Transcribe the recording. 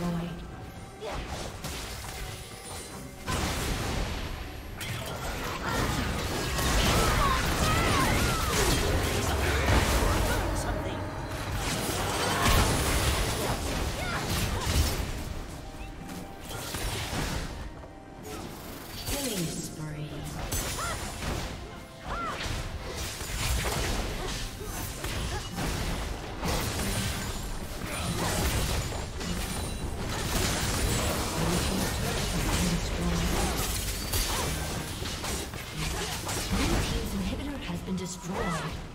destroyed. been destroyed.